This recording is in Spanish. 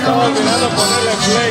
Estamos olvidando ponerle play.